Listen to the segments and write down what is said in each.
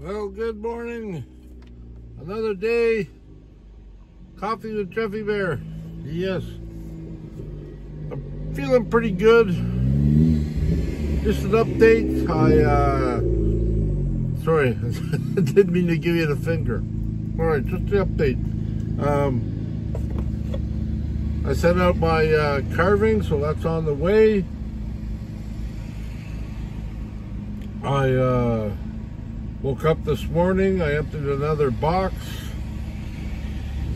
Well, good morning. Another day. Coffee with Jeffie Bear. Yes. I'm feeling pretty good. Just an update. I, uh, sorry, I didn't mean to give you the finger. All right, just an update. Um, I sent out my uh, carving, so that's on the way. I, uh, Woke up this morning, I emptied another box.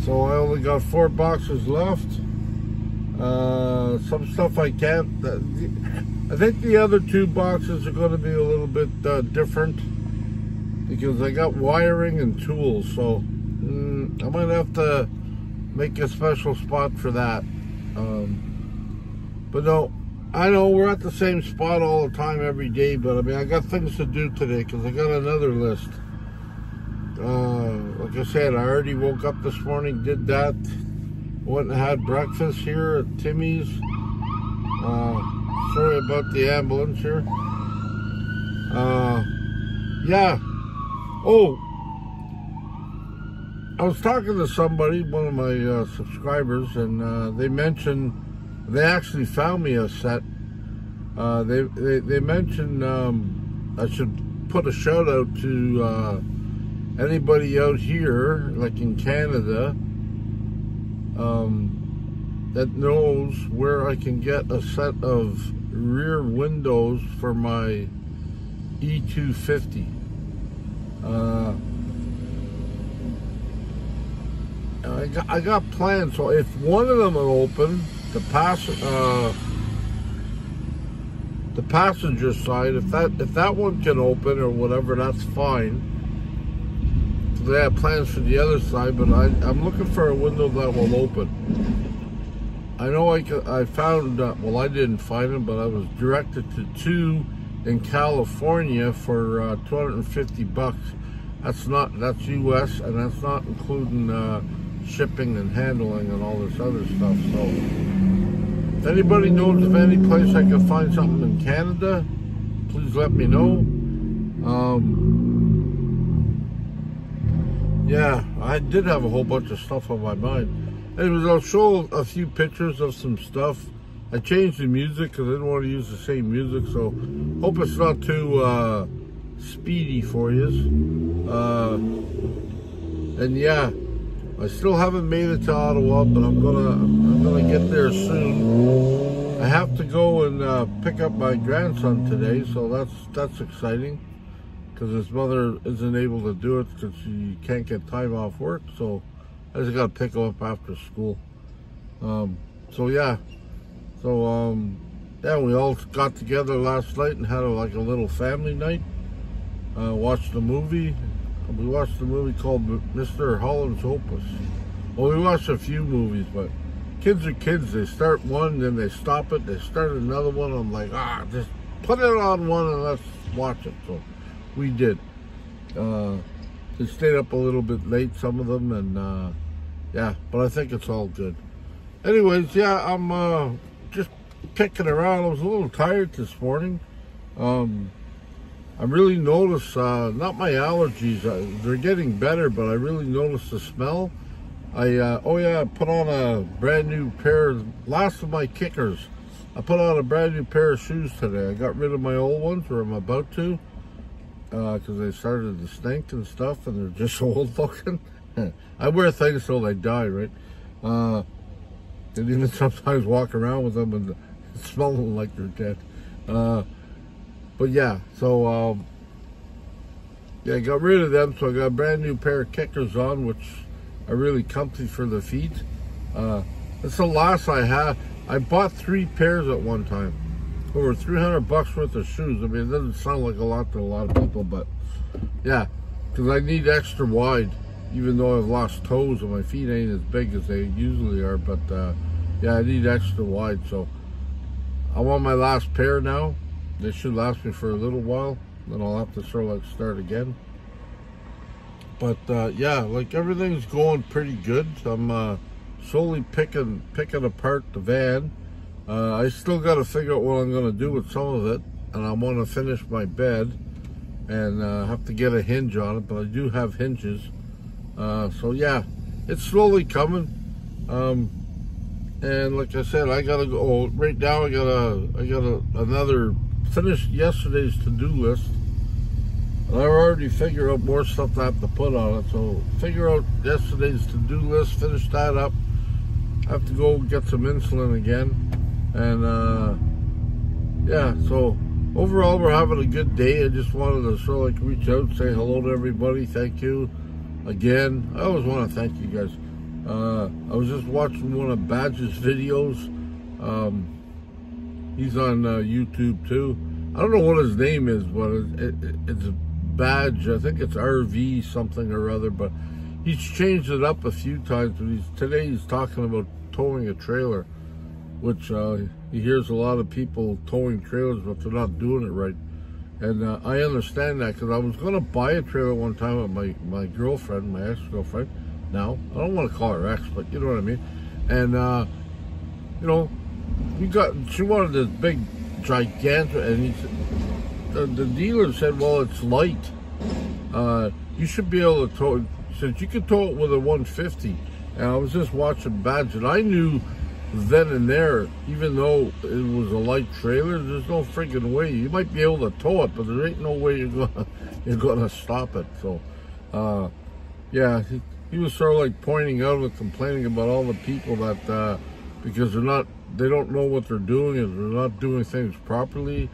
So I only got four boxes left. Uh, some stuff I can't, uh, I think the other two boxes are going to be a little bit uh, different because I got wiring and tools. So mm, I might have to make a special spot for that. Um, but no, I know we're at the same spot all the time every day, but I mean, I got things to do today because I got another list. Uh, like I said, I already woke up this morning, did that, went and had breakfast here at Timmy's. Uh, sorry about the ambulance here. Uh, yeah. Oh, I was talking to somebody, one of my uh, subscribers, and uh, they mentioned they actually found me a set. Uh, they, they, they mentioned um, I should put a shout out to uh, anybody out here, like in Canada, um, that knows where I can get a set of rear windows for my E250. Uh, I got, I got plans, so if one of them will open, the pass uh, the passenger side, if that if that one can open or whatever, that's fine. They have plans for the other side, but I, I'm looking for a window that will open. I know I, I found, uh, well, I didn't find them, but I was directed to two in California for uh, 250 bucks. That's not, that's US, and that's not including uh, shipping and handling and all this other stuff. So anybody knows of any place I can find something in Canada, please let me know. Um, yeah, I did have a whole bunch of stuff on my mind. Anyways, I'll show a few pictures of some stuff. I changed the music because I didn't want to use the same music, so hope it's not too uh, speedy for you. Uh, and yeah, I still haven't made it to Ottawa, but I'm gonna I'm gonna get there soon. I have to go and uh, pick up my grandson today, so that's that's exciting because his mother isn't able to do it because she can't get time off work. So I just got to pick him up after school. Um, so yeah, so um, yeah, we all got together last night and had a, like a little family night. Uh, watched a movie we watched a movie called Mr. Holland's Opus. Well, we watched a few movies, but kids are kids. They start one, then they stop it. They start another one. I'm like, ah, just put it on one and let's watch it. So we did. Uh, they stayed up a little bit late, some of them, and uh, yeah, but I think it's all good. Anyways, yeah, I'm uh, just kicking around. I was a little tired this morning. Um, I really notice, uh, not my allergies, uh, they're getting better, but I really notice the smell. I, uh, oh yeah, I put on a brand new pair, last of my kickers. I put on a brand new pair of shoes today. I got rid of my old ones, or I'm about to, because uh, they started to stink and stuff, and they're just old looking. I wear things till they die, right? Uh, and even sometimes walk around with them and smelling like they're dead. But yeah, so um, yeah, I got rid of them, so I got a brand new pair of kickers on, which are really comfy for the feet. Uh, that's the last I have. I bought three pairs at one time, over 300 bucks worth of shoes. I mean, it doesn't sound like a lot to a lot of people, but yeah, because I need extra wide, even though I've lost toes and my feet ain't as big as they usually are. But uh, yeah, I need extra wide, so I want my last pair now. This should last me for a little while. Then I'll have to sort of start again. But uh, yeah, like everything's going pretty good. I'm uh, slowly picking picking apart the van. Uh, I still got to figure out what I'm going to do with some of it. And I want to finish my bed. and uh, have to get a hinge on it, but I do have hinges. Uh, so yeah, it's slowly coming. Um, and like I said, I gotta go. Oh, right now, I got a, I got another finished yesterday's to-do list. And I already figured out more stuff I have to put on it. So figure out yesterday's to-do list, finish that up. I have to go get some insulin again. And uh, yeah, so overall we're having a good day. I just wanted to sort of like reach out, say hello to everybody. Thank you again. I always want to thank you guys. Uh, I was just watching one of Badge's videos. Um, he's on uh, YouTube too. I don't know what his name is, but it, it, it's a Badge. I think it's RV something or other, but he's changed it up a few times. But he's today he's talking about towing a trailer, which uh, he hears a lot of people towing trailers, but they're not doing it right. And uh, I understand that because I was going to buy a trailer one time with my, my girlfriend, my ex-girlfriend. Now, I don't want to call her ex, but you know what I mean. And, uh, you know, we got, she wanted this big, gigantic, and he the, the dealer said, well, it's light. Uh, you should be able to tow it. Said, you can tow it with a 150. And I was just watching Badge, and I knew then and there, even though it was a light trailer, there's no freaking way. You might be able to tow it, but there ain't no way you're gonna you're gonna stop it. So, uh, yeah, he, he, was sort of like pointing out and complaining about all the people that uh, because they're not, they don't know what they're doing and they're not doing things properly.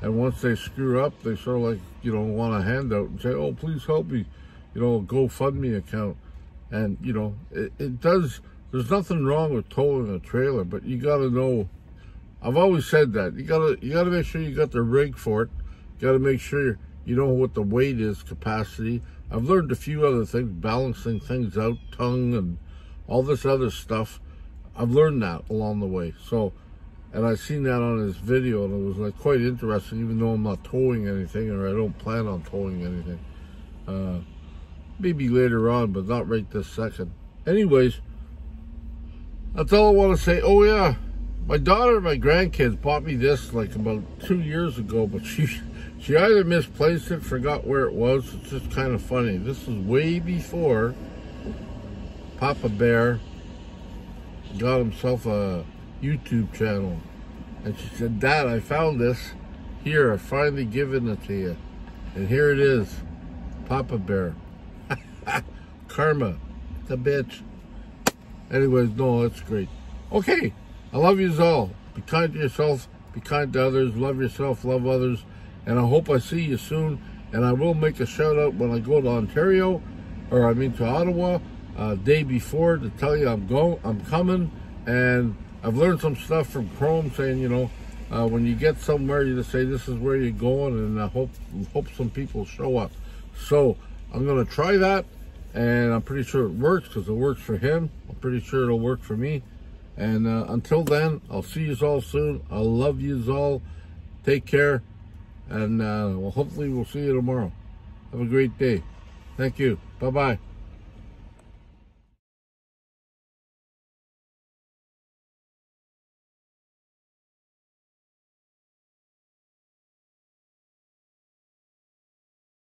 And once they screw up, they sort of like you know want a handout and say, "Oh, please help me," you know, GoFundMe account. And you know, it, it does there's nothing wrong with towing a trailer, but you got to know. I've always said that you gotta you gotta make sure you got the rig for it. Gotta make sure you know what the weight is, capacity. I've learned a few other things, balancing things out, tongue, and all this other stuff. I've learned that along the way. So, and I seen that on his video, and it was like quite interesting. Even though I'm not towing anything, or I don't plan on towing anything. Uh, maybe later on, but not right this second. Anyways. That's all I want to say. Oh, yeah. My daughter and my grandkids bought me this like about two years ago, but she she either misplaced it, forgot where it was. It's just kind of funny. This is way before Papa Bear got himself a YouTube channel. And she said, Dad, I found this. Here, I finally given it to you. And here it is. Papa Bear. Karma. The bitch. Anyways, no, that's great. Okay, I love you all. Be kind to yourself, be kind to others, love yourself, love others, and I hope I see you soon. And I will make a shout out when I go to Ontario, or I mean to Ottawa, uh, day before to tell you I'm going, I'm coming, and I've learned some stuff from Chrome saying, you know, uh, when you get somewhere, you just say this is where you're going, and I hope hope some people show up. So I'm gonna try that and I'm pretty sure it works because it works for him. I'm pretty sure it'll work for me. And uh, until then, I'll see you all soon. I love you all. Take care. And uh, well, hopefully we'll see you tomorrow. Have a great day. Thank you. Bye-bye.